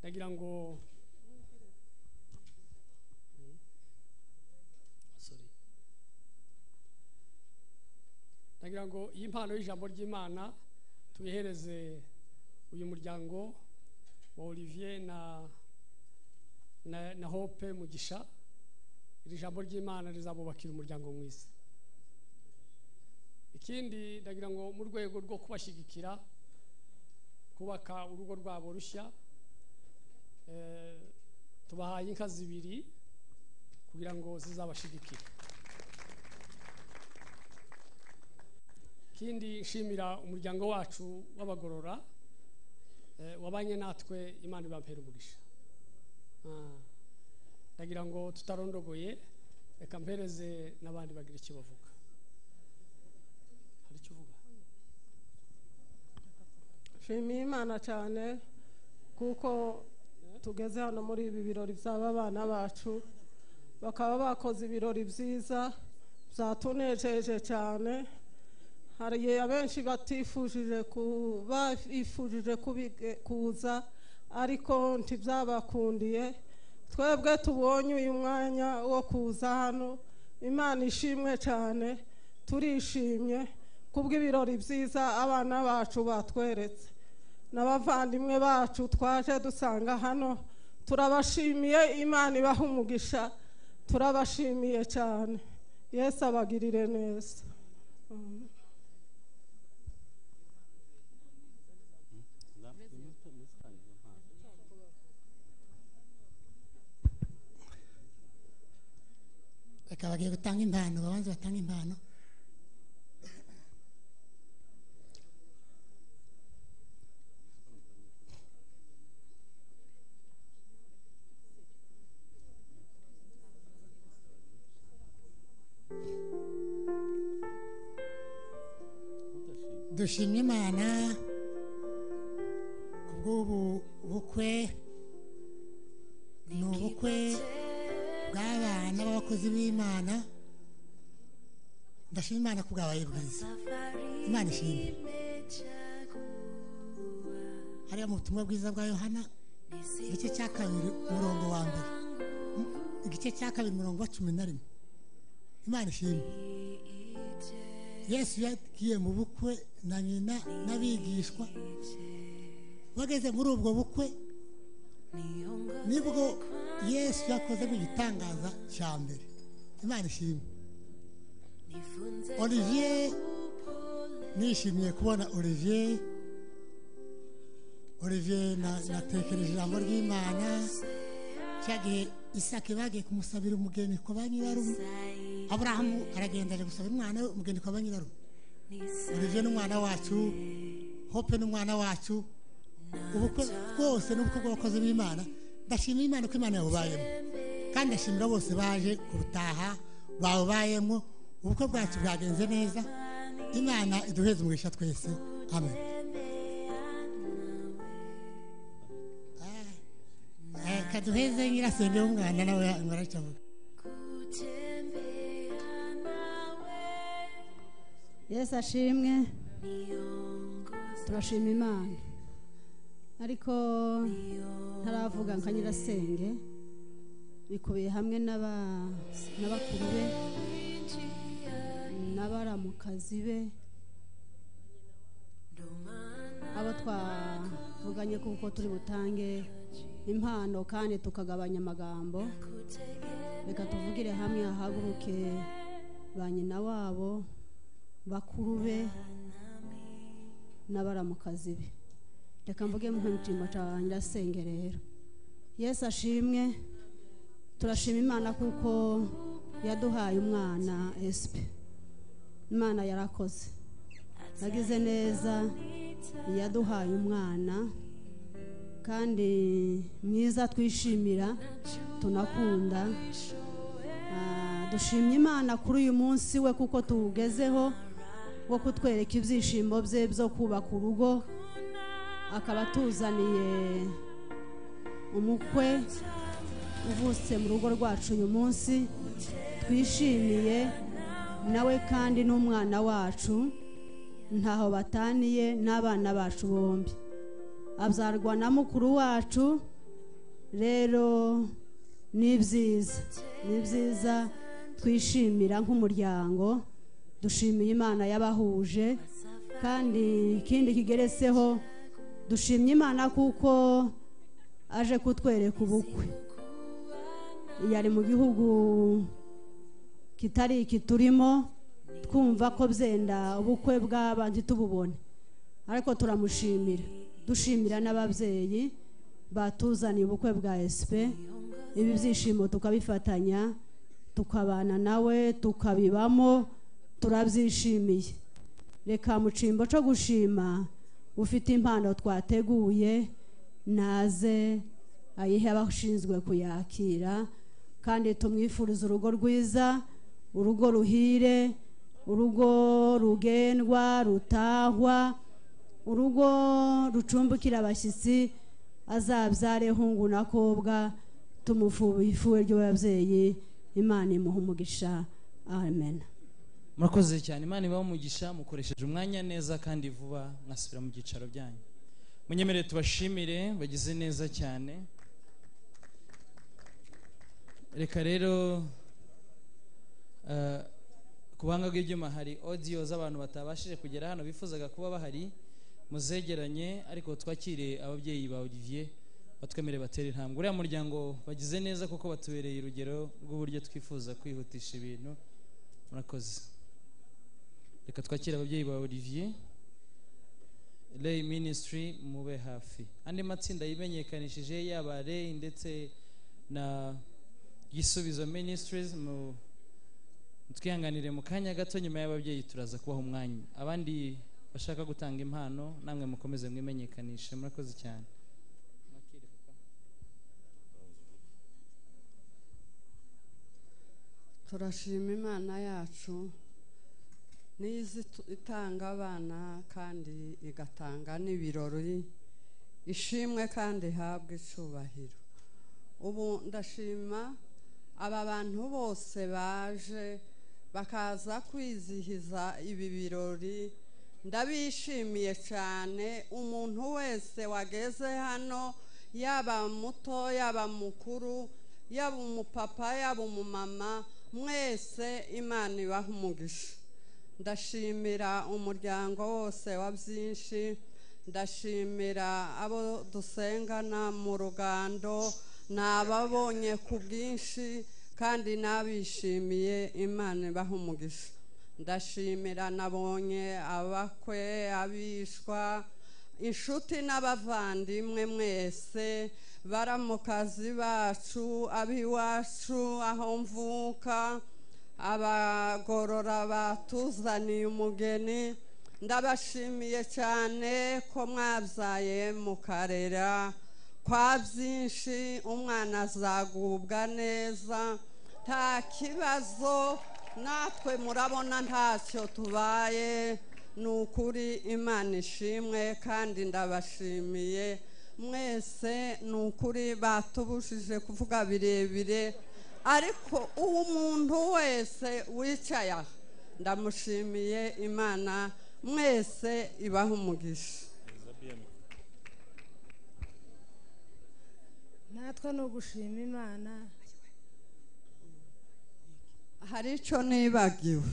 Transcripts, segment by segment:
ndagira ngo ndagira ngo iyi mpano y'ijambo ry'imana tuyihereze uyu muryango wa olivier na na, hope mugisha. Iri jambo ry'imana rizabubakira umuryango mwiza ikindi ndagira ngo mu rwego rwo kubashyigikira kubaka urugo rwabo rushya tubahaye inka zibiri kugira ngo zizabashyigikire ikindi nshimira umuryango wacu w'abagorora eh, wabanye natwe imana ibampera umugisha. Ah, ndagira ngo tutarondogoye reka mpereze n'abandi bagira icyo bavuga. Hari icyo uvuga? Nshimiye imana cyane kuko tugeze hano muri ibi birori by'aba bana bacu bakaba bakoze ibirori byiza byatunejeje cyane. Hari abenshi batifujije bifujije kuza ariko ntibyabakundiye. Twebwe tubonye uyu mwanya wo kuza hano. Imana ishimwe cyane turishimye kubw'ibirori byiza abana bacu batweretse. N'abavandimwe bacu twaje dusanga hano. Turabashimiye imana ibaha umugisha. Turabashimiye cyane. Yesu abagirire neza. Reka bagiye gutanga impano babanze batange impano. Dushimye imana kubw'ubu bukwe ni ubukwe bw'abana b'abakozi b'imana. Ndashima imana ku bwabaye bwiza imana ishimwe. Hariya mu butumwa bwiza bwa yohana igice cya kabiri umurongo wa mbere. Igice cya kabiri umurongo wa cumi na rimwe. Imana ishimwe. Yesu yagiye mu bukwe. Na nyina n'abigishwa. Bageze muri ubwo bukwe. Nibwo yesu yakozemo igitangaza cya mbere. Imana ishimwe. Olivier nishimiye kubona olivier. Olivier na- natekereje ijambo ry'imana. Cya gihe isake bagiye kumusabira umugeni kwa ba aburahamu aragenda aje gusabira umwana we umugeni kwa ba olivier n'umwana wacu hope n'umwana wacu ubukwe bwose ni ubukwe bw'abakozi b'imana ndashimira imana ko imana yabubayemo kandi ndashimira bose baje kurutaha bawubayemo ubukwe bwacu bwagenze neza imana iduheze umugisha twese amen. Kaduheze nyirasenge w'umwana nawe baracavuga yesu ashimwe. Turashima imana. Ariko ntaravuga nka nyirasenge. Bikubiye hamwe n'aba- n'abakuru be n'abaramukazi be. Abo twavuganye kuko turi butange impano kandi tukagabanya amagambo. Reka tuvugire hamwe hahaguruke ba nyina wabo. Bakuru be n'abaramukazi be. Reka mvuge mu cyimbo cya nyirasenge rero. Yesu ashimwe turashima imana kuko yaduhaye umwana esipe imana yarakoze. Nagize neza yaduhaye umwana kandi mwiza twishimira tunakunda. Ah, dushimye imana kuri uyu munsi we kuko tuwugezeho. Wo kutwereka ibyishimo bye byo kubaka urugo akaba atuzaniye umukwe uvutse mu rugo rwacu uyu munsi. Twishimiye nawe kandi n'umwana wacu ntaho bataniye n'abana bacu bombi. Abyarwa na mukuru wacu rero ni byiza. Ni byiza twishimira nk'umuryango. Dushimiye imana y'abahuje kandi ikindi kigeretseho dushimye imana kuko aje kutwereka ubukwe. Yari mu gihugu kitari iki turimo twumva ko byenda ubukwe bw'aba ntitububone. Ariko turamushimira. Dushimira n'ababyeyi batuzaniye ubukwe bwa esipe ibi byishimo tukabifatanya tukabana nawe tukabibamo turabyishimiye. Reka mu cyimbo cyo gushima ufite impano twateguye naze ayihe abashinzwe kuyakira kandi tumwifurize urugo rwiza urugo ruhire urugo rugendwa rutahwa urugo rucumbikira abashyitsi azabyare hungu na kobwa tumufubifuwe ry'ababyeyi imana imuha umugisha. Amen. Murakoze cyane. Imana ibaho umugisha mukoresheje umwanya neza kandi vuba mwasubira mu byicaro byanyu. Munyemerere tubashimire bagize neza cyane. Reka rero eh, ku buhanga bw'ibyuma hari audio z'abantu batabashije kugera hano bifuzaga kuba bahari. Muzegeranye ariko twakire ababyeyi ba Olivier batwemere batera intambwe. Uriya muryango bagize neza kuko batubereye urugero rw'uburyo twifuza kwihutisha ibintu. Murakoze. Reka twakire ababyeyi ba Olivier. Ray Ministry mube hafi. Andi matsinda yimenyekanishije yaba Ray ndetse na Gisubizo Ministries mu twihanganire mu kanya gato nyuma y'ababyeyi turaza kubaha umwanya. Abandi bashaka gutanga impano namwe mukomeze mwimenyekanishe. Murakoze cyane. Turashima imana yacu. Niyo izi tu- itanga abana kandi igatanga n'ibirori ishimwe kandi ihabwa icubahiro ubu ndashima aba bantu bose baje bakaza kwizihiza ibi birori. Ndabishimiye cyane umuntu wese wageze hano yaba muto yaba mukuru yaba umupapa yaba umumama mwese imana ibaha umugisha. Ndashimira umuryango wose wa byinshi. Ndashimira abo dusengana mu rugando. Nababonye ku bwinshi kandi nabishimiye imana ibaha umugisha. Ndashimira nabonye abakwe abishwa inshuti n'abavandimwe mwese. Baramukazi bacu ab'iwacu aho mvuka. Abagorora batuzaniye umugeni. Ndabashimiye cyane ko mwabyaye mukarera kwa byinshi umwana azagubwa neza. Nta kibazo natwe murabona ntacyo tubaye. Ni ukuri imana ishimwe kandi ndabashimiye. Mwese ni ukuri batubujije kuvuga birebire. Ariko uwo muntu wese wicaye aha ndamushimiye imana mwese ibaha umugisha. Natwe ni ugushima imana. Hari icyo nibagiwe.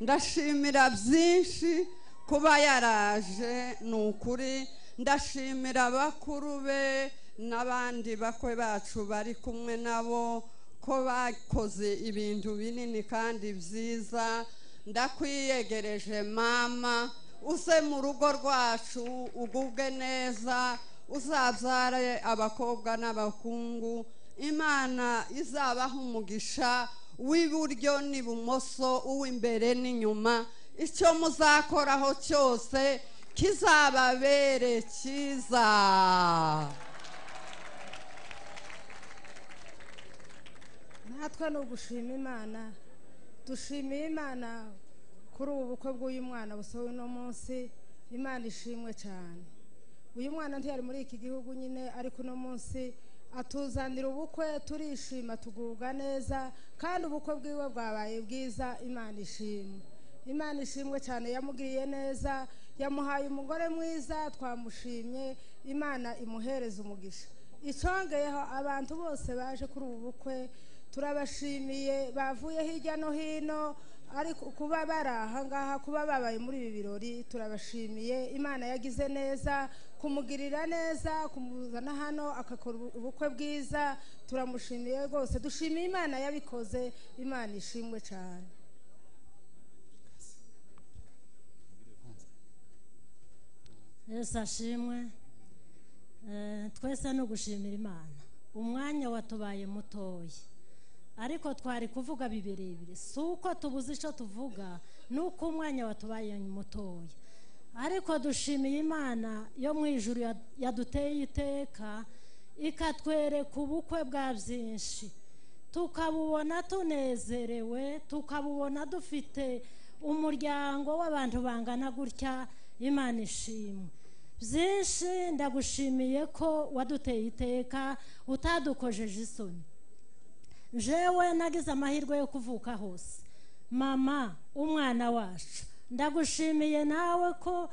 Ndashimira byinshi kuba yaraje ni ukuri. Ndashimira bakuru be n'abandi bakwe bacu bari kumwe nabo ko bakoze ibintu binini kandi byiza ndakwiyegereje mama uze mu rugo rwacu ugubwe neza uzabyare abakobwa n'abakungu imana izabaha umugisha w'iburyo n'ibumoso uw'imbere n'inyuma. Icyo muzakoraho cyose kizababere cyiza natwe ni ugushima imana. Dushimiye imana kuri ubu bukwe bw'uyu mwana busohowe uno munsi. Imana ishimwe cyane. Uyu mwana ntiyari muri iki gihugu nyine ariko uno munsi atuzanira ubukwe turishima tugubwa neza kandi ubukwe bwiwe bwabaye bwiza. Imana ishimwe. Imana ishimwe cyane yamugiriye neza yamuhaye umugore mwiza twamushimye. Imana imuhereza umugisha. Icongeyeho abantu bose baje kuri ubu bukwe turabashimiye bavuye hirya no hino ariko kuba bari aha ngaha kuba babaye muri ibi birori turabashimiye. Imana yagize neza kumugirira neza kumuzana hano agakora ubu- ubukwe bwiza. Turamushimiye rwose. Dushimiye imana yabikoze. Imana ishimwe cyane yesu ashimwe. Eh, twese ni ugushimira imana. Umwanya watubaye mutoya ariko twari kuvuga birebire si uko tubuze icyo tuvuga ni uko umwanya watubaye mutoya. Ariko dushimiye imana yo mu ijuru ya- yaduteye iteka ikatwereka ubukwe bwa byinshi. Tukabubona tunezerewe tukabubona dufite umuryango w'abantu bangana gutya imana ishimwe. Byinshi ndagushimiye ko waduteye iteka utadukojeje isoni. Jewe nagize amahirwe yo kuvuka hose. Mama umwana wacu ndagushimiye nawe ko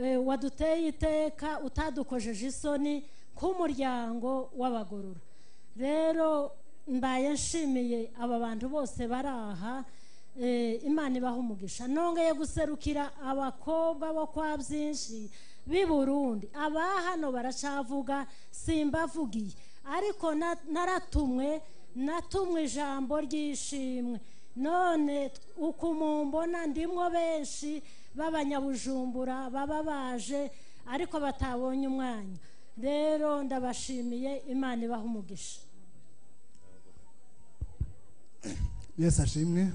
eh, waduteye iteka utadukojeje isoni nk'umuryango w'abagorora. Rero mbaye nshimiye aba bantu bose bari aha eh, imana ibaha umugisha. Nongeye guserukira abakobwa bo kwa byinshi b'i burundi. Aba hano baracavuga simbavugiye. Ariko na- naratumwe natumwe ijambo ry'ishimwe. None uko mumbona ndimwo benshi b'abanyabujumbura baba baje ariko batabonye umwanya. Rero ndabashimiye imana ibaha umugisha. Yesu ashimwe.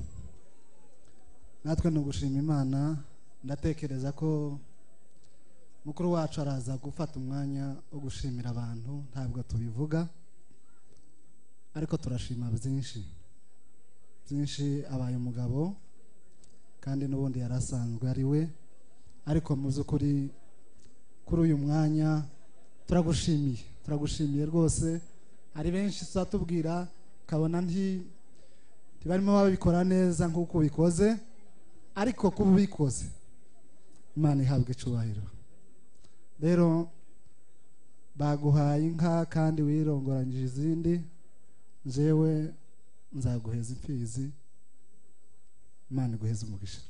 Natwe ni ugushima imana ndatekereza ko mukuru wacu araza gufata umwanya wo gushimira abantu ntabwo tubivuga. Ariko turashima byinshi. Byinshi abaye umugabo kandi n'ubundi yari asanzwe ari we. Ariko mu by'ukuri kuri uyu mwanya turagushimiye. Turagushimiye rwose. Hari benshi tuzatubwira ukabona nti ntibarimo babikora neza nk'uko ubikoze ariko kuba ubikoze imana ihabwa icubahiro rero baguhaye inka kandi wirongoranyije izindi njyewe nzaguheza imfizi imana iguheze umugisha.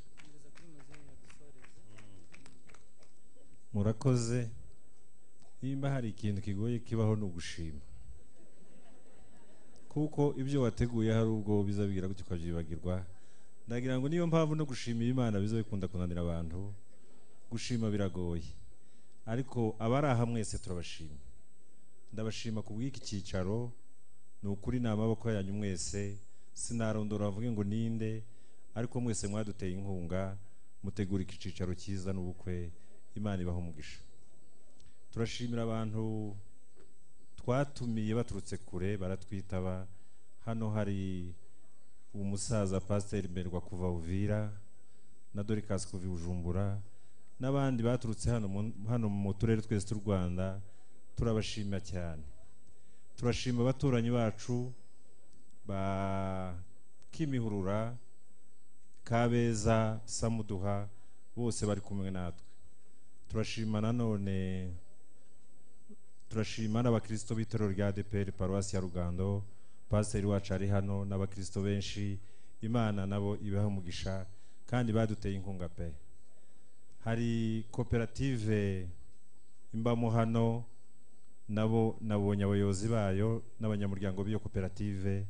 Murakoze. Nimba hari ikintu kigoye kibaho ni ugushima kuko ibyo wateguye hari ubwo bizabwira gutyo ukabyibagirwa. Ndagira ngo niyo mpamvu no gushimira imana biza bikunda kunanira abantu. Gushima biragoye. Ariko abari aha mwese turabashima. Ndabashima ku bw'iki cyicaro. Ni ukuri ni amaboko yanyu mwese sinarondora bavuge ngo ninde ariko mwese mwaduteye inkunga mutegura iki cyicaro cyiza n'ubukwe imana ibaha umugisha. Turashimira abantu twatumiye baturutse kure baratwitaba. Hano hari umusaza pasiteri mberwa kuva uvira na dorikasi kuva bujumbura n'abandi baturutse hano mu turere twese tw'u rwanda turabashima cyane. Turashima abaturanyi bacu ba kimihurura kabeza samuduha bose bari kumwe natwe. Turashima nanone turashima n'abakirisito b'itorero rya ADPR paruwasi ya rugando pasiteri wacu ari hano n'abakirisito benshi imana nabo ibaha umugisha kandi baduteye inkunga pe. Hari koperative imbamo hano nabo nabonye abayobozi bayo n'abanyamuryango b'iyo koperative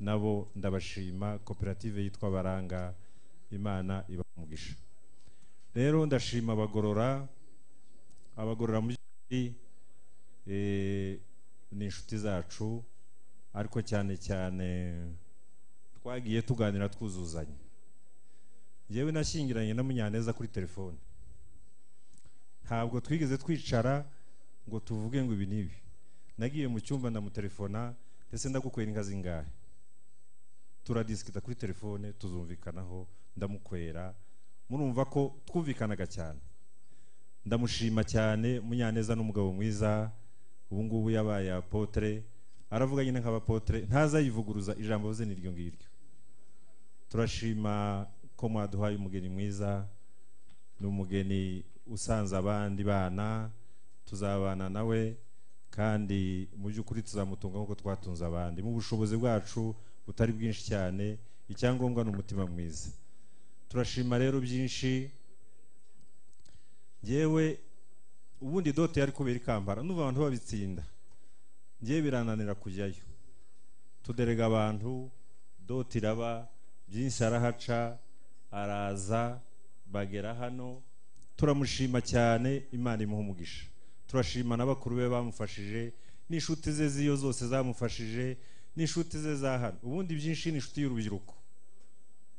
nabo ndabashima koperative yitwa baranga imana umugisha. Rero ndashima abagorora abagorora mu by'ukuri eh, ni inshuti zacu ariko cyane cyane twagiye tuganira twuzuzanya yewe nashyingiranye na munyaneza kuri telefone. Ntabwo twigeze twicara ngo tuvuge ngo ibi n'ibi nagiye mu cyumba ndamutelefona ndetse ndagukwera inka zingahe turadisikita kuri telefone tuzumvikanaho ndamukwera murumva ko twumvikanaga cyane. Ndamushima cyane munyaneza n'umugabo mwiza. Ubu ngubu yabaye apotre. Aravuga nyine nk'abapotre ntazayivuguruza ijambo ze n'iryo ngiryo. Turashima ko mwaduhaye umugeni mwiza ni umugeni usanze abandi bana. Tuzabana nawe kandi mu by'ukuri tuzamutunga nk'uko twatunze abandi. Mu bushobozi bwacu butari bwinshi cyane icyangombwa ni umutima mwiza. Turashima rero byinshi. Ngewe ubundi dote yari kubera ikambara n'ubu abantu babitsinda. Ngewe birananira kujyayo. Tuderega abantu dote iraba byinshi arahaca araza bagera hano. Turamushima cyane imana imuha umugisha. Turashima n'abakuru be bamufashije n'inshuti ze z'iyo zose zamufashije n'inshuti ze za hano. Ubundi byinshi ni inshuti y'urubyiruko.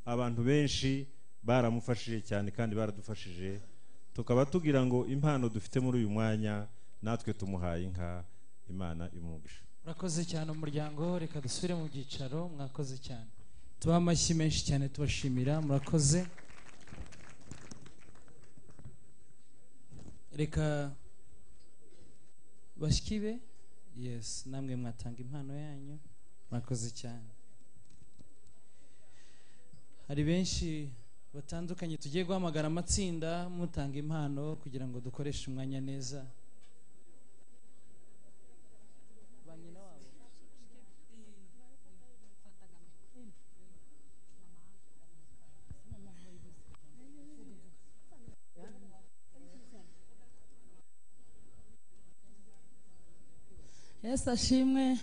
Abantu benshi baramufashije cyane kandi baradufashije. Tukaba tugira ngo impano dufite muri uyu mwanya natwe tumuhaye inka imana imumugisha murakoze cyane umuryango reka dusubire mu byicaro mwakoze cyane. Tubaha amashyi menshi cyane tubashimira murakoze. Reka bashyikibe yesi namwe mwatanga impano yanyu. Murakoze cyane. Hari benshi batandukanye tugiye guhamagara amatsinda mutanga impano kugira ngo dukoreshe umwanya neza. Yesu ashimwe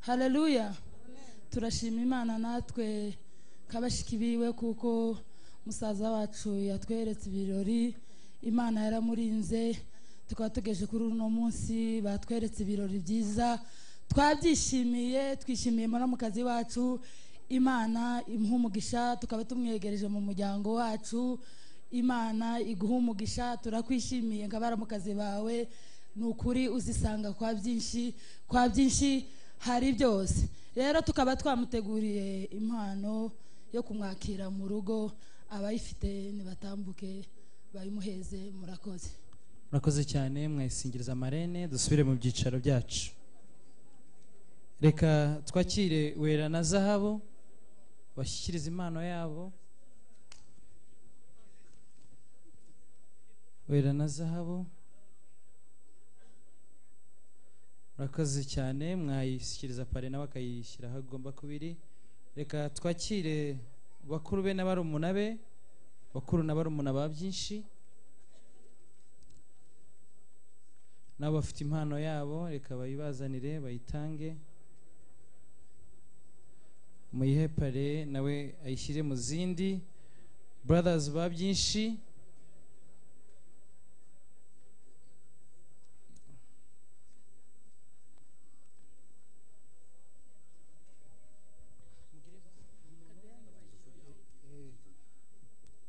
hareruya turashima imana natwe kabashiki biwe kuko musaza wacu yatweretse ibirori imana yaramurinze tukaba tugeje kuri uno munsi batweretse ibirori byiza twabyishimiye twishimiye muramukazi wacu imana imuha umugisha tukaba tumwegereje mu muryango wacu imana iguha umugisha turakwishimiye nka baramukazi bawe ni ukuri uzisanga kwa byinshi kwa byinshi hari byose. Rero tukaba twamuteguriye impano yo kumwakira mu rugo abayifite nibatambuke bayimuheze murakoze. Murakoze cyane mwayisingiriza amarene dusubire mu byicaro byacu. Reka twakire wera na zahabu bashyikiriza impano yabo. Wera na zahabu. Murakoze cyane mwayishyikiriza pare nawe akayishyira aho agomba kuba iri. Reka twakire bakuru be na barumuna be bakuru na ba byinshi nabo bafite impano yabo reka bayibazanire bayitange. Muyihe pare nawe ayishyire mu zindi. Brothers ba byinshi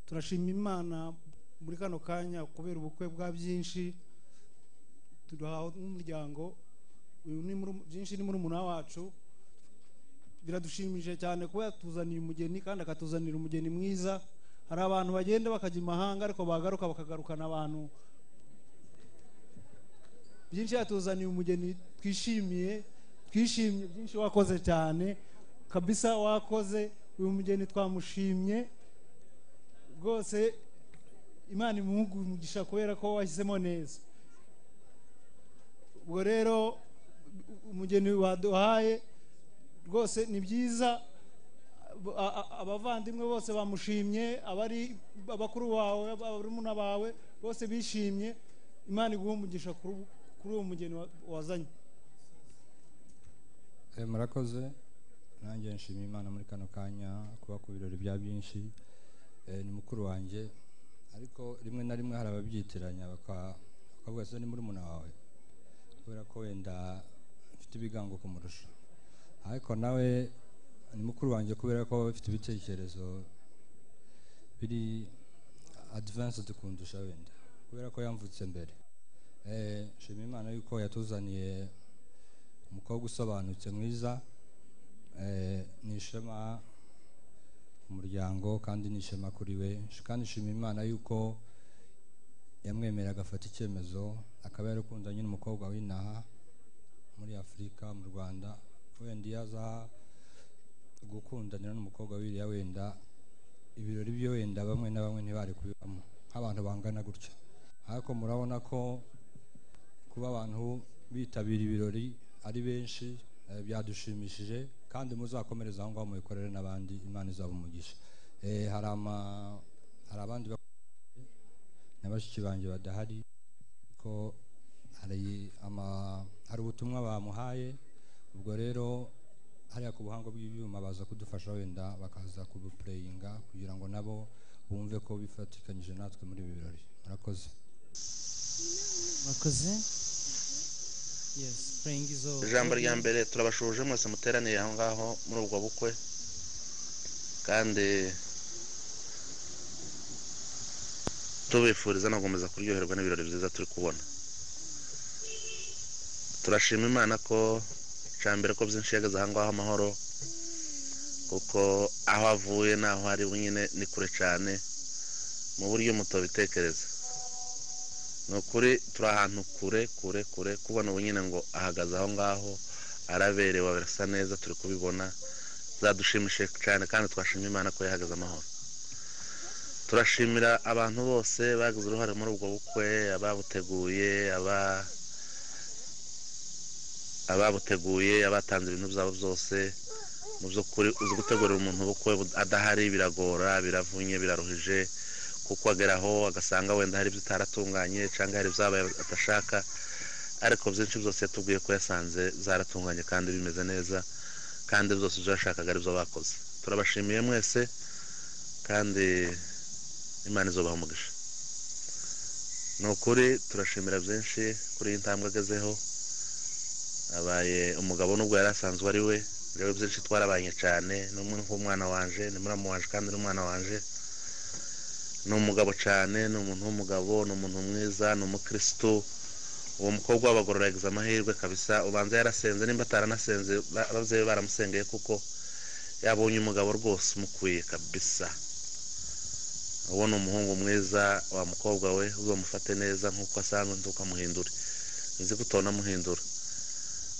turashima imana muri kano kanya kubera ubukwe bwa byinshi turahawe n'umuryango. Uyu ni muri byinshi murumuna wacu. Biradushimishije cyane kuba yatuzaniye umugeni kandi akatuzanira umugeni mwiza. Hari abantu bagenda bakajya imahanga ariko bagaruka bakagarukana abantu byinshi yatuzaniye umugeni twishimiye twishimye byinshi wakoze cyane. Kabisa wakoze uyu mugeni twamushimye. Rwose imana imuhugu umugisha kubera ko wahisemo neza. Ubwo rero umugeni waduhaye rwose ni byiza abavandimwe bose bamushimye abari abakuru bawe abarumuna bawe bose bishimye. Imana iguha umugisha kuri uwo mugeni wa- wazanye. Eh, murakoze. Nanjye nshimiye imana muri kano kanya kuba ku birori bya byinshi. Ni mukuru wanjye ariko rimwe na rimwe hari ababyitiranya baka- bakavuga se ni murumuna wawe. Kubera ko wenda mfite ibigango kumurusha. Ariko nawe ni mukuru wanjye kubera ko afite ibitekerezo biri advanced kundusha wenda. Kubera ko yamvutse mbere. Eh, nshima imana yuko yatuzaniye umukobwa usobanutse mwiza. Eh, ni ishema ku muryango kandi ni ishema kuri we. Kandi nshima imana yuko yamwemerera agafata icyemezo akaba yarakundanye n'umukobwa w'inaha muri afurika mu rwanda. Wenda iyo aza gukundanira n'umukobwa wiriya wenda ibirori byo wenda bamwe na bamwe ntibari kubibamo. Nk'abantu bangana gutya. Ariko murabona ko kuba abantu bitabira ibirori ari benshi eh, byadushimishije. Kandi muzakomereza aho ngaho mubikorere n'abandi imana izaba umugisha. Eh, hari abandi na bashiki banjye badahari ko hari ubutumwa bamuhaye ubwo rero hariya ku buhanga bw'ibyuma baza kudufasha wenda bakaza kubupureyinga kugira ngo nabo bumve ko bifatikanyije natwe muri ibi birori. Murakoze. Murakoze. Ijambo rya mbere turabashuje mwese muteraniye aho ngaho muri ubwo bukwe. Kandi tubifuriza no gukomeza kuryoherwa n'ibirori byiza turi kubona. Turashima imana ko mbere ko byinshi yageze aha ngaho amahoro kuko aho avuye n'aho ari nyine ni kure cyane mu buryo mutabitekereza ni ukuri turi ahantu kure kure kure kubona ubu nyine ngo ahagaze aho ngaho araberewe arasa neza turi kubibona. Zadushimishije cyane kandi twashimye imana ko yahagaze amahoro. Turashimira abantu bose bagize uruhare muri ubwo bukwe ababuteguye aba ababuteguye abatanze ibintu byabo byose. Mu by'ukuri uzi gutegurira umuntu ubukwe bu- adahari biragora biravunye biraruhije. Kuko ageraho agasanga wenda hari ibyo utaratunganye cyangwa hari ibyabaye adashaka ariko byinshi byose yatubwiye ko yasanze zaratunganye kandi bimeze neza kandi byose ibyo yashakaga ari byo bakoze. Turabashimiye mwese kandi imana izubaha umugisha. Ni ukuri turashimira byinshi kuri iyi ntambwe agezeho. Abaye umugabo nubwo yari asanzwe ari we rero byinshi twarabanye cyane. Ni nk'umwana wanje ni muramu wanje kandi n'umwana wanje. Ni umugabo cyane ni umuntu w'umugabo ni umuntu mwiza ni umukirisitu uwo mukobwa w'abagorora yagize amahirwe kabisa. Ubanza yarasenze nimba ataranasenze ba- ababyeyi baramusengeye kuko yabonye umugabo rwose umukwiye kabisa. Uwo ni umuhungu mwiza wa mukobwa we uzamufate neza nk'uko asanzwe ntukamuhindure nzi ko utonamuhindura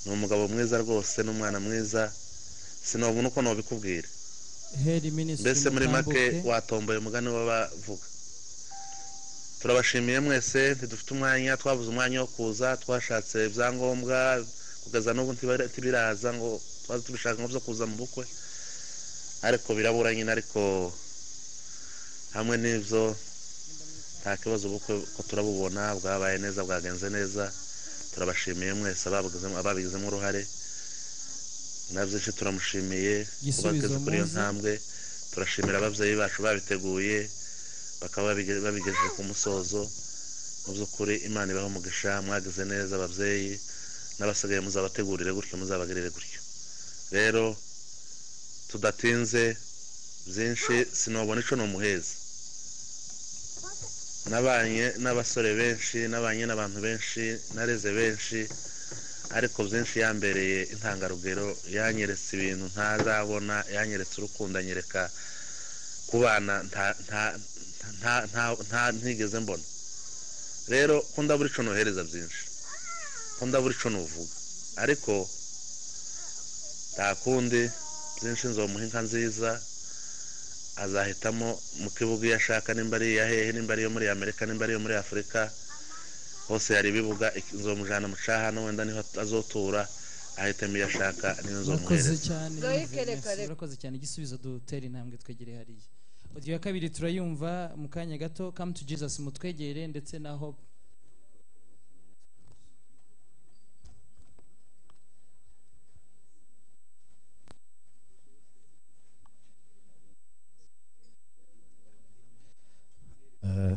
ni umugabo mwiza rwose n'umwana mwiza. Sinabona uko nabikubwira. Mbese muri make watomboye umugani w'abavuga? Turabashimiye mwese ntidufite umwanya twabuze umwanya wo kuza twashatse ibyangombwa kugeza n'ubu ntibira- ntibiraza ngo twaze tubishaka ngo byo kuza mu bukwe. Ariko birabura nyine ariko hamwe n'ibyo nta kibazo ubukwe ko turabubona bwabaye neza bwagenze neza. Turabashimiye mwese ababigizemo uruhare. Na byinshi turamushimiye ageze kuri iyo ntambwe turashimira ababyeyi bacu babiteguye bakaba babige- babigejeje ku musozo. Mu by'ukuri imana ibaha umugisha mwagize neza ababyeyi n'abasigaye muzabategurire gutyo muzabagirire gutyo. Rero tudatinze byinshi sinabona ico numuheza nabanye n'abasore benshi nabanye n'abantu benshi nareze benshi ariko byinshi yambereye intangarugero yanyeretse ibintu ntazabona yanyeretse urukundo anyereka nta nta ntigeze mbona. Rero ko ndabura ico nohereza byinshi. Ko ndabura ico nuvuga ariko nta kundi byinshi nzomuha inka nziza azahitamo mu kibuga iyo ashaka nimba ari iya hehe nimba ari iyo muri amerika nimba ari iyo muri afurika hose hari ibibuga nzomujana mu cahano wenda ni ho azotura ahitamo iyo ashaka niyo nzomuhereza murakoze cyane igisubizo dutera intambwe twegereye hariya. Audio ya kabiri turayumva mu kanya gato come to jesus mutwegere ndetse na hope. Eh,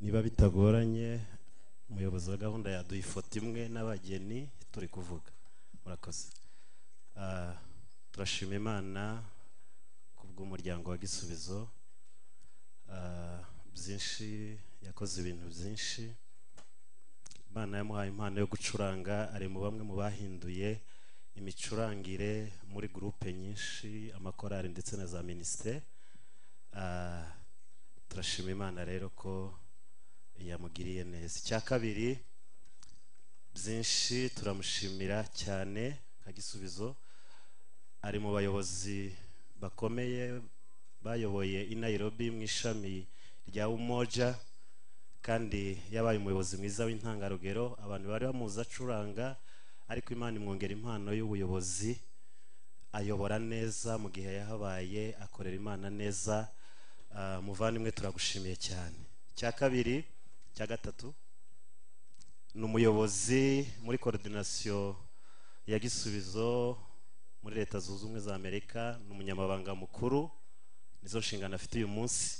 niba bitagoranye wa gahunda yaduha ifoto imwe n'abageni turi kuvuga. Murakoze. Ah, turashima imana ku bw'umuryango wa gisubizo. Ah, byinshi yakoze ibintu byinshi. Imana yamuhaye impano yo gucuranga ari mu bamwe mu bahinduye imicurangire muri gurupe nyinshi amakorali ndetse na za minisiteri. Ah, turashima imana rero ko yamugiriye neza. Icya kabiri byinshi turamushimira cyane nka gisubizo ari mu bayobozi bakomeye bayoboye i Nairobi mu ishami rya umoja kandi yabaye umuyobozi mwiza w'intangarugero. Abantu bari bamuzi acuranga ariko imana imwongera impano y'ubuyobozi ayobora neza mu gihe yahabaye akorera imana neza. Ah, muvandimwe turagushimiye cyane. Icya kabiri cya gatatu ni umuyobozi muri koordinasiyo ya gisubizo muri leta zunze ubumwe za amerika ni umunyamabanga mukuru nizo nshingano afite uyu munsi.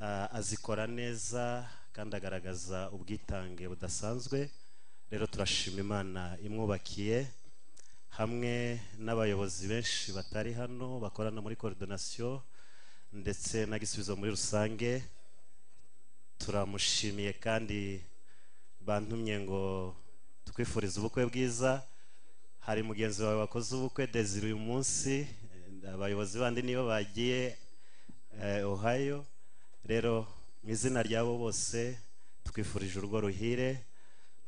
Ah, azikora neza kandi agaragaza ubwitange budasanzwe. Rero turashima imana imwubakiye hamwe n'abayobozi benshi batari hano bakorana muri koordinasiyo ndetse na gisubizo muri rusange. Turamushimiye kandi bantumye ngo twifurize ubukwe bwiza. Hari mugenzi wawe wakoze ubukwe desire uyu munsi. Abayobozi bandi nibo bagiye eh, ohio. Rero mu izina ryabo bose twifurije urugo ruhire.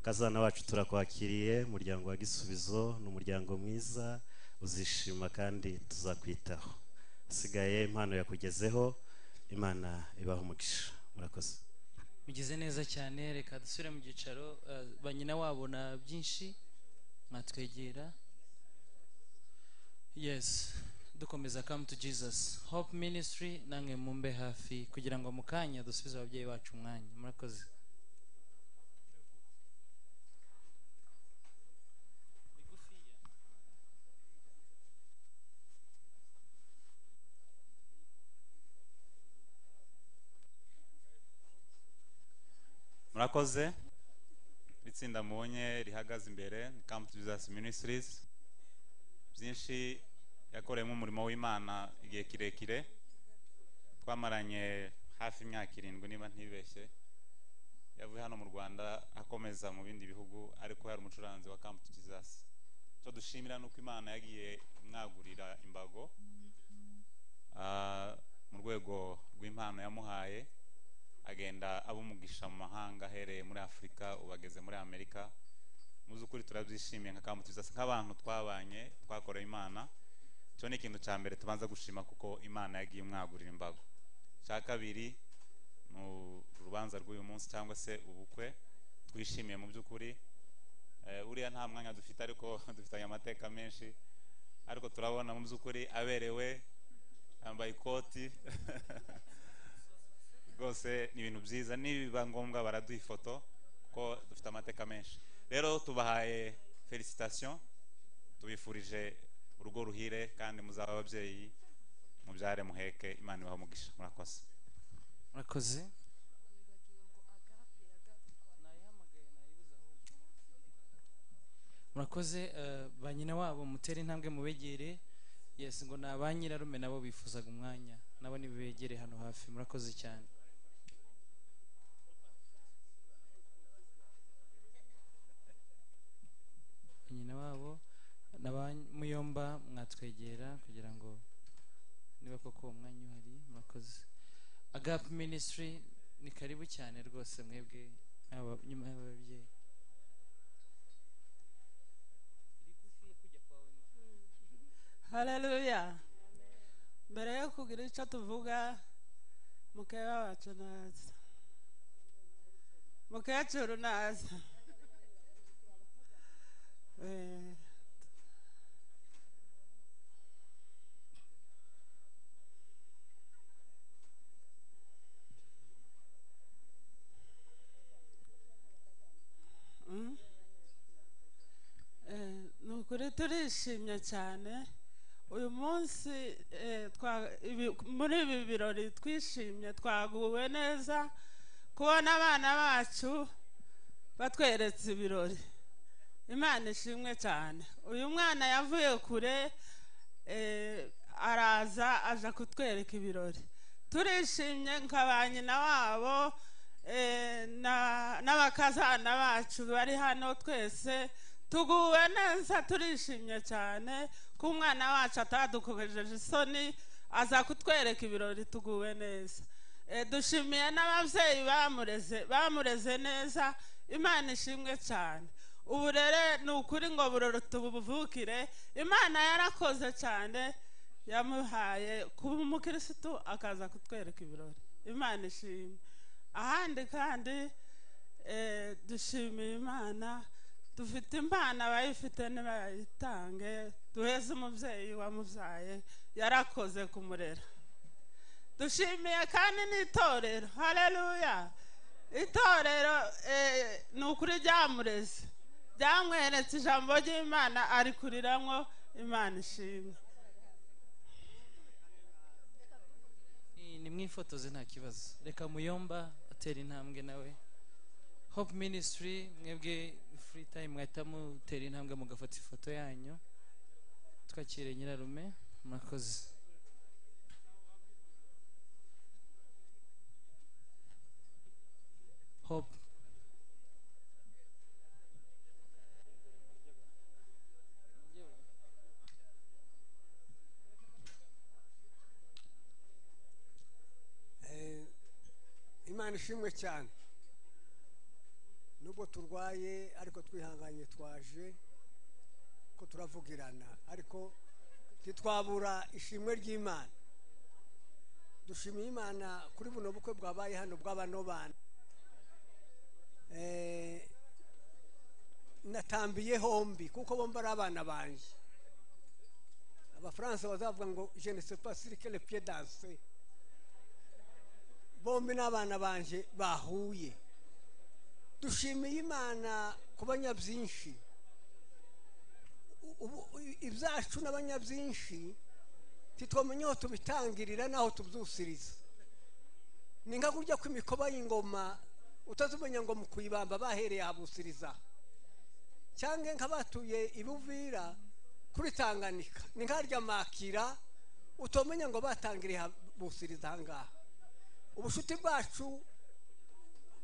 Kazana wacu turakwakiriye umuryango wa gisubizo ni umuryango mwiza uzishima kandi tuzakwitaho. Hasigaye impano yakugezeho imana ibaha umugisha. Murakoze. Mugize neza cyane reka dusubire mu byicaro eh, ba nyina wabo na byinshi mwatwegera. Yes dukomeza come to jesus. Hope ministry namwe mumbe hafi. Kugira ngo mu kanya dusubize ababyeyi bacu umwanya. Murakoze. Murakoze. Itsinda mubonye rihagaze imbere ni camp jesus ministries. Byinshi yakoreyemo umurimo w'imana igihe kirekire. Twamaranye hafi imyaka irindwi niba ntibeshye. Yavuye hano mu rwanda akomeza mu bindi bihugu ariko yari umucuranzi wa camp jesus. Icyo dushimira ni uko imana yagiye imwagurira imbago ah, mu rwego rw'impano yamuhaye. Agenda aba umugisha mu mahanga ahereye muri afurika ubu ageze muri amerika. Mu by'ukuri turabyishimiye nka kamutuza nk'abantu twabanye twakoreye imana. Icyo ni ikintu cya mbere tubanza gushima kuko imana yagiye imwagurira imbago. Icya kabiri ni urubanza rw'uyu munsi cyangwa se ubukwe twishimiye mu by'ukuri Eh, uriya nta mwanya dufite ariko dufitanye amateka menshi ariko turabona mu by'ukuri aberewe yambaye ikoti. rwose ni ibintu byiza. Nibiba ngombwa baraduha ifoto kuko dufite amateka menshi. Rero tubahaye felicitation tubifurije urugo ruhire kandi muzaba ababyeyi mubyare muheke imana ibaha umugisha. Murakoze. Murakoze. Murakoze eh, ba nyina wabo mutere intambwe mubegere. Yes ngo ni ba nyirarume nabo bifuzaga umwanya. Nabo nibegere hano hafi. Murakoze cyane. Nyina wabo na ba muyomba mwatwegera kugira ngo niba koko uwo mwanya uhari murakoze. Agap ministry ni karibu cyane rwose mwebwe nyuma y'ababyeyi haleluya mbere yo kugira icyo tuvuga mukeba wacu naza mukecuru naza. Eh, mm. Eh, ni ukuri turishimye cyane uyu munsi eh, muri ibi birori twishimye twaguwe neza kubona abana bacu batweretse ibirori imana ishimwe cyane. Uyu mwana yavuye kure eh, araza aja kutwereka ibirori. Turishimye nka ba nyina wabo eh, na- n'abakazana bacu bari hano twese. Tuguwe neza turishimye cyane ko umwana wacu atadukojeje isoni aza kutwereka ibirori tuguwe neza. Eh, dushimiye n'ababyeyi bamureze bamureze neza. Imana ishimwe cyane. Ubu rero ni ukuri ngo buroro tubuvukire imana yarakoze cyane yamuhaye kuba umukirisitu akaza kutwereka ibirori. Imana ishimwe ahandi kandi eh, dushimiye imana dufite impano abayifite ntibayitange duheze umubyeyi wamubyaye yarakoze kumurera. Dushimiye kandi n'itorero. Hareruya itorero eh, ni ukuri ryamureze ryamweretse ijambo ry'imana ari kuriramwo imana ishimwe. Ni- nimwifotoze nta kibazo. Reka muyomba atera intambwe nawe. Hope ministry mwebwe free time mwahita mutera intambwe mugafata ifoto yanyu. Twakire nyirarume murakoze. Hope imana ishimwe cyane. Nubwo turwaye ariko twihanganye twaje ko turavugirana ariko ntitwabura ishimwe ry'imana. Dushimiye imana kuri buno bukwe bwabaye hano bw'abano bana Eh, natambiye hombi kuko bombi ari abana banjye abafaransa bazavuga ngo je ne sais pas sur pied bombi n'abana banje bahuye. Dushimiye imana ku banyabyinshi ibyacu n'abanyabyinshi ntitwamenye aho tubitangirira n'aho tubyusiriza. Ni nka kurya kw'imikoba y'ingoma utazumenya ngo mu kuyibamba bahereye ahabusiriza. Cyangwa nk'abatuye ibuvira kuri tanganika ni nkarya makira utomenya ngo batangiriye ahabusiriza ahangaha. Ubushuti bwacu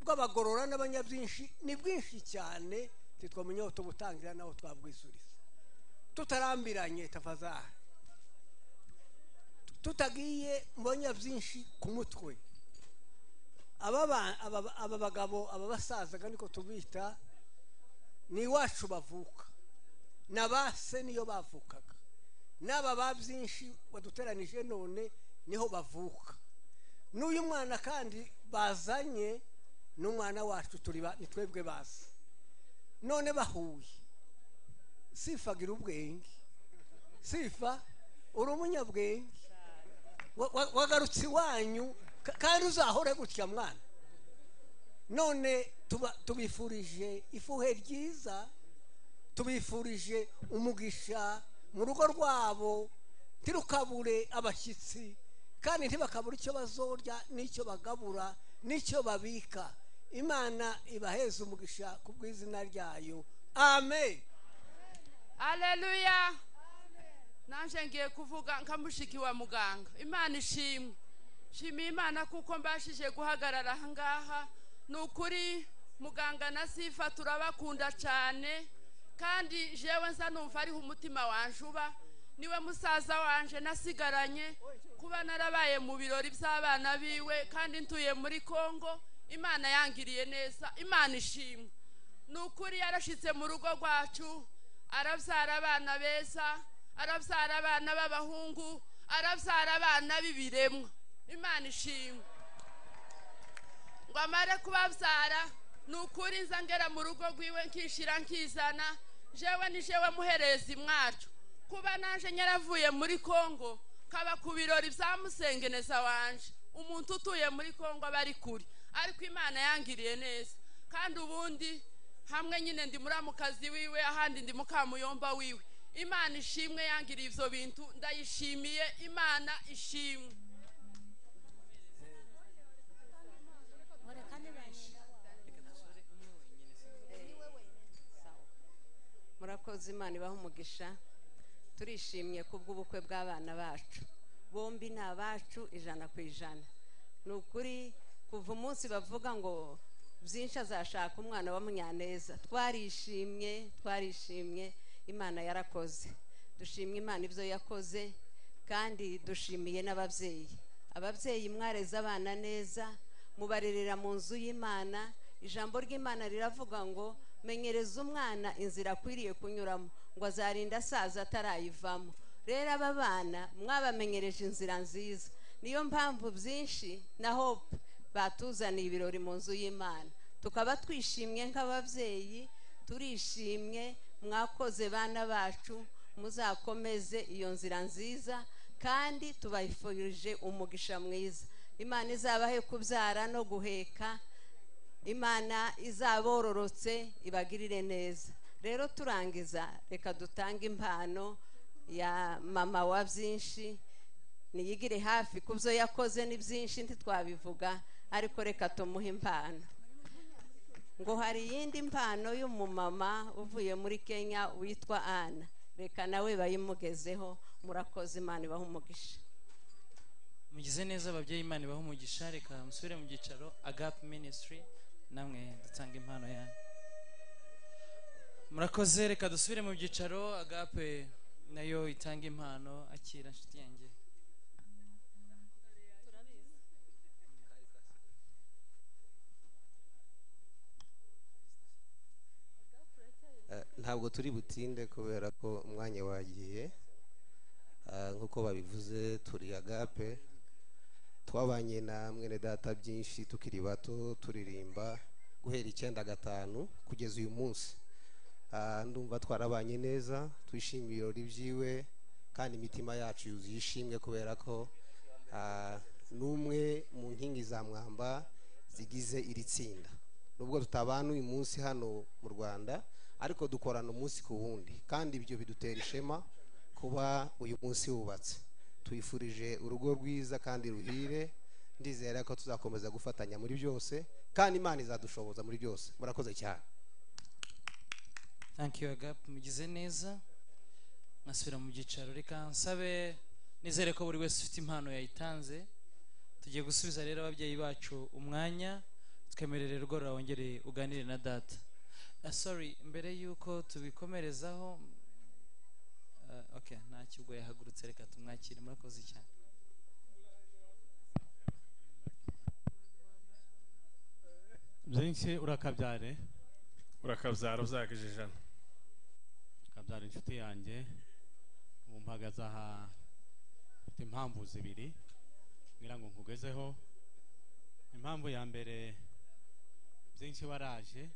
bw'abagorora n'abanyabyinshi ni bwinshi cyane ntitwamenye aho tubutangira n'aho twabwisuriza tutarambiranye tafazari tutagiye mu banyabyinshi ku mutwe. Aba ba- aba- aba bagabo aba basazaga niko tubita ni iwacu bavuka. Na ba se niyo bavukaga. N'aba ba byinshi baduteranije none ni ho bavuka. N'uyu mwana kandi bazanye n'umwana wacu turi ba- ni twebwe bazi. None bahuye. Sifagira ubwenge. Sifa uri umunyabwenge. Wa- wa- wagarutse iwanyu ka- kandi uzahore gutya mwana. None tubifurije ifuhe ryiza tubifurije umugisha mu rugo rwabo ntirukabure abashyitsi kandi ntibakabura icyo bazorya n'icyo bagabura n'icyo babika. Imana ibaheze umugisha ku bw'izina ryayo. Amen. Aleluya nanjye ngiye kuvuga nka mushiki wa muganga. Imana ishimwe. Nshimiye imana kuko mbashije guhagarara aha ngaha. Ni ukuri muganga na sifa turabakunda cyane. Kandi jewe nsa numva ariho umutima wanje uba. Niwe musaza wanje nasigaranye. Kuba narabaye mu birori by'abana biwe kandi ntuye muri kongo imana yangiriye neza imana ishimwe. Ni ukuri yarashyitse mu rugo rwacu arabyara abana beza arabyara abana b'abahungu arabyara abana b'ibiremwa. Imana ishimwe. Ngo amare kubabyara ni ukuri nza ngera mu rugo rwiwe nkishyira nkizana jewe ni jewe muherezi mwacu. Kuba naje nyaravuye muri kongo kaba ku birori bya musengeneza wanje. Umuntu utuye muri kongo aba ari kure. Ariko imana yangiriye neza. Kandi ubundi hamwe nyine ndi muramukazi wiwe ahandi ndi mukamuyomba wiwe. Imana ishimwe yangiriye ibyo bintu. Ndayishimiye. Imana ishimwe. Murakoze imana ibaha umugisha. Turishimye ku bw'ubukwe bw'abana bacu. Bombi ni abacu ijana ku ijana. Ni ukuri kuva umunsi bavuga ngo byinshi azashaka umwana wa munyaneza. Twarishimye twarishimye imana yarakoze. Dushimye imana ibyo yakoze kandi dushimiye n'ababyeyi. Ababyeyi mwareze abana neza mubarerera mu nzu y'imana. Ijambo ry'imana riravuga ngo menyereza umwana inzira akwiriye kunyuramo ngo azarinda asaza atarayivamo. Rero aba bana mwabamenyereje inzira nziza. Niyo mpamvu byinshi na hope batuzaniye ibirori mu nzu y'imana. Tukaba twishimye nk'ababyeyi turishimye mwakoze bana bacu muzakomeze iyo nzira nziza kandi tubifurije umugisha mwiza. Imana izabahe kubyara no guheka imana izabororotse ibagirire neza. Rero turangiza reka dutange impano ya mama wa byinshi niyigire hafi ku byo yakoze ni byinshi ntitwabivuga ariko reka tumuhe impano. Ngo hari iyindi mpano y'umumama uvuye muri kenya witwa ana reka nawe bayimugezeho murakoze imana ibaha umugisha. Mugize neza ababyeyi imana ibaha umugisha reka musubire mu byicaro agape minisitiri namwe dutanga impano yanyu murakoze reka dusubire mu byicaro agape na yo itanga impano akira inshuti yanjye. Eh, ntabwo turi butinde kubera ko umwanya wagiye. Ah, nk'uko babivuze turi agape. Twabanye na mwene data byinshi tukiri bato turirimba guhera icyenda gatanu kugeza uyu munsi. Ndumva twarabanye neza twishimiye ibirori byiwe kandi imitima yacu yuzuye ishimwe kubera ko ah, ni umwe mu nkingi za mwamba zigize iri tsinda. Nubwo tutabana uyu munsi hano mu rwanda ariko dukorana umunsi ku wundi. Kandi ibyo bidutera ishema kuba uyu munsi wubatse. Tuyifurije urugo rwiza kandi ruhire ndizera ko tuzakomeza gufatanya muri byose kandi imana izadushoboza muri byose. Murakoze cyane. Thank you agape mugize neza. Mwasubira mu byicaro. Reka nsabe nizere ko buri wese ufite impano yayitanze. Tugiye gusubiza rero ababyeyi bacu umwanya. Twemerere rwora wongere uganire na data. Ah, sorry mbere y'uko tubikomerezaho uh, okay nta kibwo yahagurutse reka tumwakire. Murakoze cyane. Byinshi urakabyare? Urakabyara uzagije ijana. Ukabyara inshuti yanjye ubu mpagaze aha mfite impamvu zibiri ngira ngo nkugezeho. Impamvu ya mbere byinshi waraje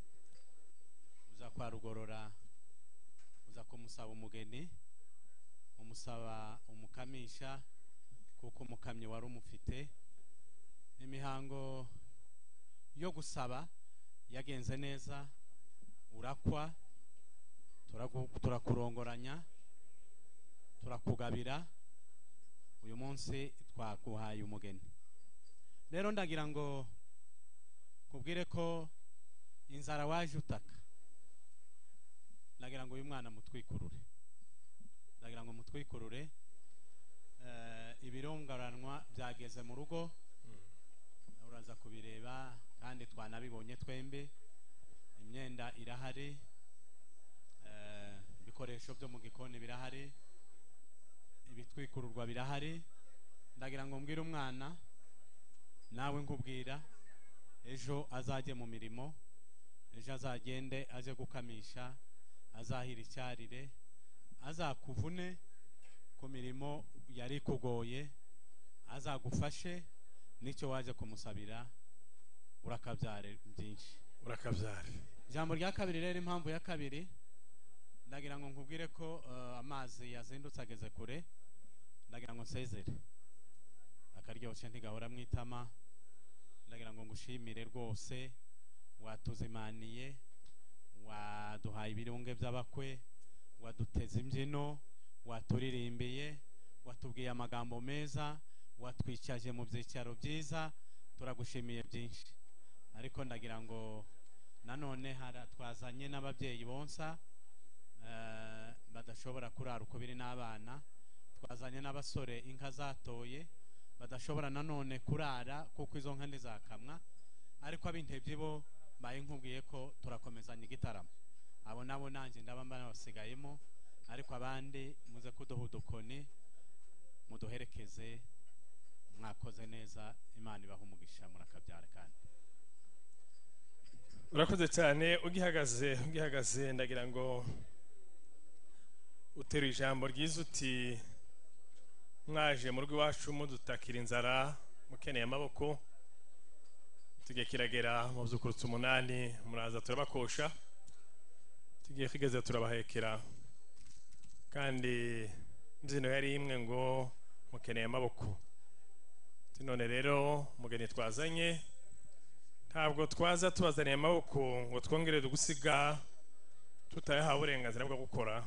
uza kwa rugorora uza kumusaba umugeni umusaba umukamisha kuko umukamyi wari umufite. Imihango yo gusaba yagenze neza urakwa turakurongoranya turakugabira. Uyu munsi twakuhaye umugeni. Rero ndagira ngo kubwire ko inzara waje utaka. Ndagira ngo uyu mwana mutwikurure. Ndagira ngo mutwikurure. Eh, ibirungaranwa byageze mu rugo. Uraza kubireba kandi twanabibonye twembi. Imyenda irahari. Ibikoresho byo mu gikoni birahari ibitwikururwa birahari. Ndagira ngo mbwire umwana nawe nkubwira ejo azajye mu mirimo ejo azagende aje gukamisha azahira icyarire azakuvune ku mirimo yari ikugoye azagufashe n'icyo waje kumusabira urakabyare byinshi. Urakabyare. Ijambo rya kabiri rero impamvu ya kabiri ndagira ngo nkubwire ko eh, amazi yazindutse ageze kure ndagira ngo nsezere. Akaryoshye ntigahora mu itama ndagira ngo ngushimire rwose watuzimaniye waduhaye ibirunge by'abakwe waduteze imbyino waturirimbiye watubwiye amagambo meza watwicaje mu byicaro byiza turagushimiye byinshi. Ariko ndagira ngo nanone twazanye n'ababyeyi bonsa badashobora kurara uko biri n'abana. Twazanye n'abasore inka zatoye. Badashobora nanone kurara kuko izo nka ntizakamwa ariko ab'intebyi bo mbaye nkubwiye ko turakomezanya igitaramo. Abo nabo nanjye ndaba basigayemo ariko abandi muze kuduha udukoni muduherekeze mwakoze neza imana ibaha umugisha murakabyara kandi. Urakoze cyane ugihagaze ugihagaze ndagira ngo uteruye ijambo ryiza uti mwaje mu rugo iwacu mudutakira inzara mukeneye amaboko tugiye kiragera mu byukurutse umunani muraza turabakosha tugiye kigeze turabahekera. Kandi imbyino yari imwe ngo mukeneye amaboko. None rero umugeni twazanye ntabwo twaza tubazaniye amaboko ngo twongere gusiga tutayahawe uburenganzira bwo gukora.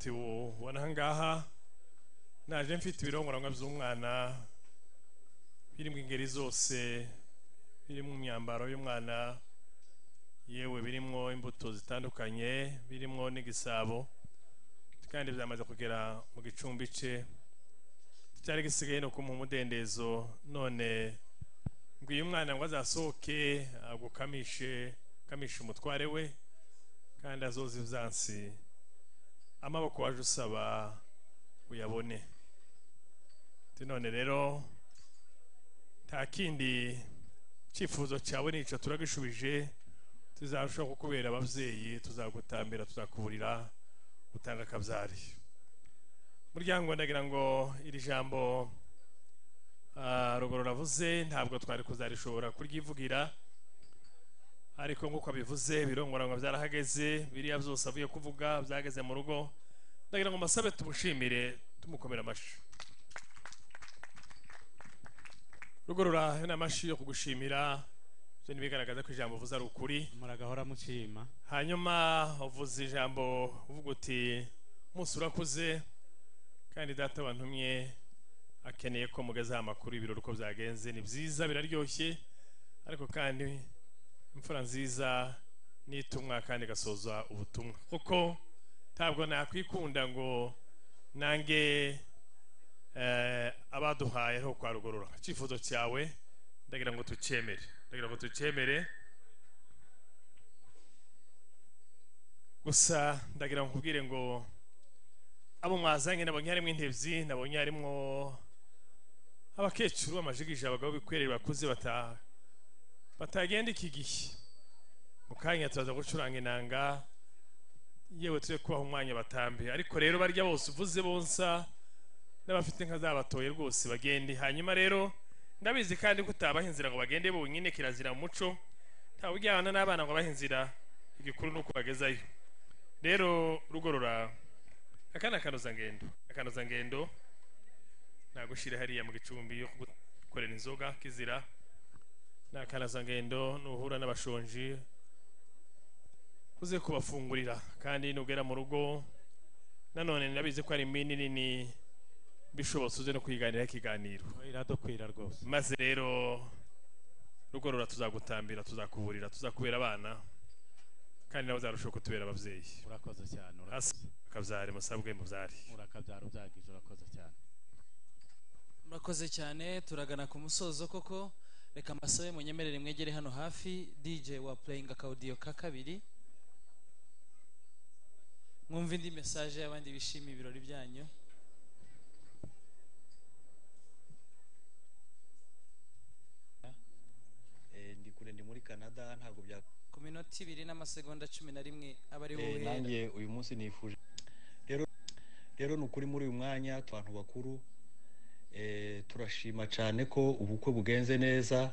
Uti ubona aha ngaha? Naje mfite ibirongoranywa by'umwana biri mu ingeri zose biri mu myambaro y'umwana yewe birimo imbuto zitandukanye birimo n'igisabo kandi byamaze kugera mu gicumbi cye cyari gisigaye ni ukumuha umudendezo none ngo uyu mwana ngo azasohoke agukamishe kamishe umutware we kandi azoze ibyansi amaboko waje usaba uyabone. None rero nta kindi cyifuzo cyawe ni cyo turagishubije tuzarushaho kukubera ababyeyi tuzagutambira tuzakuburira gutanga akabyari. Muryango ndagira ngo iri jambo ruguru ravuze ntabwo twari kuzarishobora kuryivugira. Ariko nk'uko abivuze birongoranywa byarahageze biriya byose avuye kuvuga byageze mu rugo. Ndagira ngo masabe tumushimire tumukomera amashyi. Rugorora ni amashyi yo kugushimira? Ibyo ntibigaragaza ko ijambo uvuze ari ukuri. Muragahora mucima hanyuma uvuze ijambo uvuga uti umunsi urakuze kandi data wantumye akeneye ko mugezaho amakuru y'ibirori uko byagenze. Ni byiza biraryoshye ariko kandi imfura nziza n'itumwa kandi igasoza ubutumwa. Kuko ntabwo nakwikunda ngo nange abaduhaye aho kwa rugorora. Icyifuzo cyawe ndagira ngo tucyemere. Ndagira ngo tucyemere. Gusa ndagira ngo nkubwire ngo abo mwazanye nabonye harimo intebyi nabonye harimo abakecuru amajigije abagabo bikwerera bakuze batagenda iki gihe? Mu kanya turaza gucuranga inanga. Yewe turi kubaha umwanya batambe ariko rero barya bose uvuze bonsa n'abafite inka zabatoye rwose bagende. Hanyuma rero ndabizi kandi ko utabaha inzira ngo bagende bonyine kirazira mu muco. Ntawe ujyana n'abana ngo abahe inzira igikuru ni uko bagezayo. Rero rugorora aka ni akanozangendo akanozangendo nagushyira hariya mu gicumbi yo gukorera inzoga kizira. Ni akanozangendo nuhura n'abashonji. Uze kubafungurira kandi nugera mu rugo nanone ndabizi ko ari mini nini bishobotse uze no kwiganiraho ikiganiro. Iradukwira rwose. Maze rero rugorora tuzagutambira tuzakuburira tuzakubera abana kandi nabo zarushaho kutubera ababyeyi. Urakoze cyane akabyare musabwe mubyare. Urakabyara ubyagije urakoze cyane. Murakoze cyane turagana ku musozo koko. Reka amasabe munyemerere mwegere hano hafi dj wa playing akawudiyo ka kabiri. Mwumve indi mesaje y'abandi bishimiye ibirori byanyu. Ndi kure ndi muri canada ntabwo bya ku minota ibiri n'amasegonda cumi na rimwe aba ari Eh, wowe nanjye uyu munsi nifuje. Rero rero ni ukuri muri uyu mwanya abantu bakuru eh, turashima cyane ko ubukwe bugenze neza.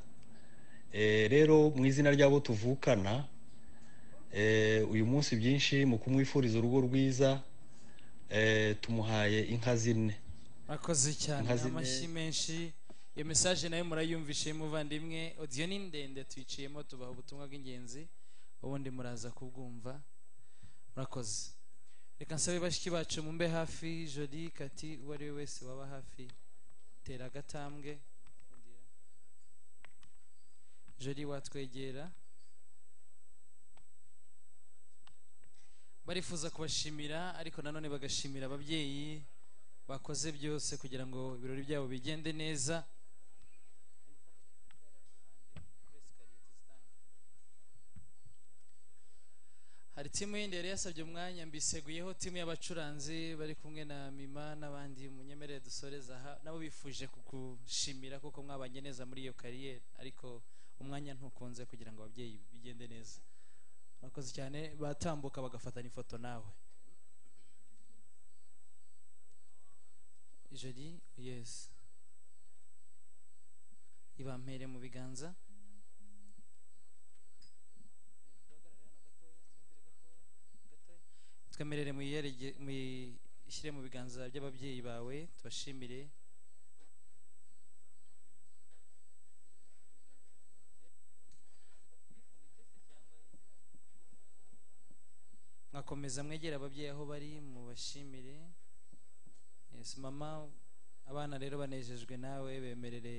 Eh, rero mu izina ry'abo tuvukana eh, uyu munsi byinshi mu kumwifuriza urugo rwiza eh, tumuhaye inka zine. Murakoze cyane amashyi menshi. Iyo mesaje na yo murayumvishe muvandimwe. Odiyo ni ndende tuyiciyemo tubaha ubutumwa bw'ingenzi ubundi muraza kubwumva. Murakoze. Reka nsabe bashiki bacu mumbe hafi. Joli kati uwo ari we wese waba hafi. Tera agatambwe joli watwegera. Barifuza kubashimira ariko nanone bagashimira ababyeyi bakoze byose kugira ngo ibirori byabo bigende neza. Hari timu yindi yari yasabye umwanya mbiseguyeho timu y'abacuranzi bari kumwe na mima n'abandi munyemerere dusoreza aha nabo bifuje kugushimira kuko mwabanye neza muri iyo kariyeri ariko umwanya ntukunze kugira ngo ababyeyi bigende neza. Murakoze cyane batambuka bagafatanya ifoto nawe. Joli yesi ibampere mu biganza. Twemerere muyishyire mu biganza by'ababyeyi bawe tubashimire. Mwakomeza mwegera ababyeyi aho bari mubashimire. Mama abana rero banejejwe nawe bemerere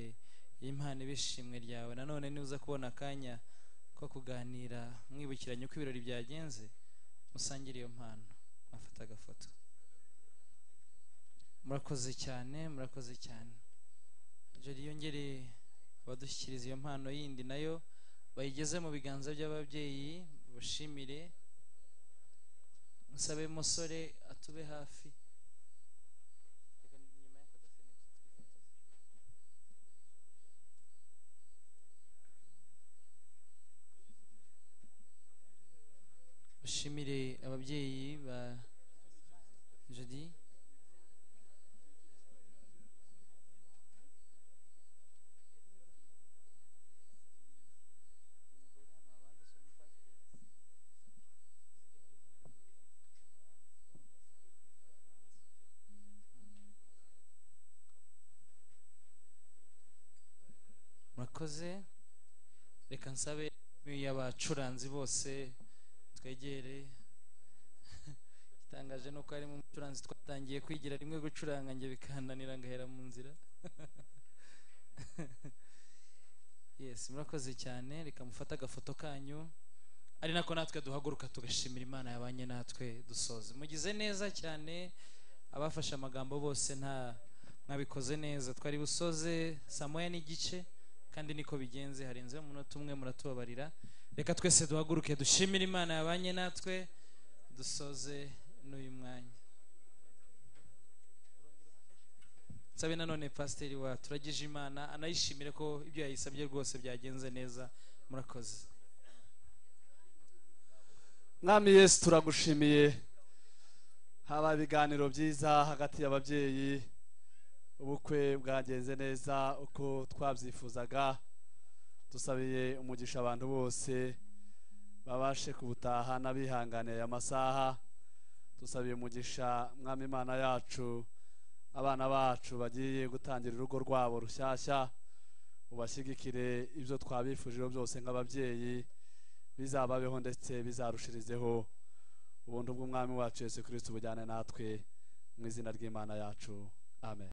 impano ibishimwe ryawe. Nanone niba uza kubona akanya ko kuganira mwibukiranya uko ibirori byagenze. Musangire iyo mpano. Mwafata agafoto. Murakoze cyane murakoze cyane. Jori yongere abadushyikiriza iyo mpano yindi na yo bayigeze mu biganza by'ababyeyi bashimire musabe musore atube hafi. Bashimire ababyeyi ba jodi murakoze. Reka nsabe abacuranzi bose. Twegere. Igitangaje ni uko harimo umucuranzi twatangiye kwigira rimwe gucuranga njye bikananira ngahera mu nzira. Yes murakoze cyane reka mufate agafoto kanyu. Ari nako natwe duhaguruka tugashimira imana yabanye natwe dusoze. Mugize neza cyane abafashe amagambo bose nta mwabikoze neza. Twari busoze saa moya n'igice kandi niko bigenze. Harenzeho umunota umwe muratubabarira. Reka twese duhaguruke dushimire imana yabanye natwe dusoze n'uyu mwanya. Nsabe nanone pasiteri wa turagije imana anayishimire ko ibyo yayisabye rwose byagenze neza. Murakoze. Mwami yesu turagushimiye. Haba ibiganiro byiza hagati y'ababyeyi ubukwe bwagenze neza uko twabyifuzaga. Dusabiye umugisha abantu bose babashe kubutaha n'abihanganiye amasaha. Dusabiye umugisha mwami imana yacu abana bacu bagiye gutangira urugo rwabo rushyashya ubashyigikire ibyo twabifujeho byose nk'ababyeyi bizababeho ndetse bizarushirizeho ubuntu bw'umwami wacu Yesu kirisiti bujyane natwe mu izina ry'imana yacu. Amen.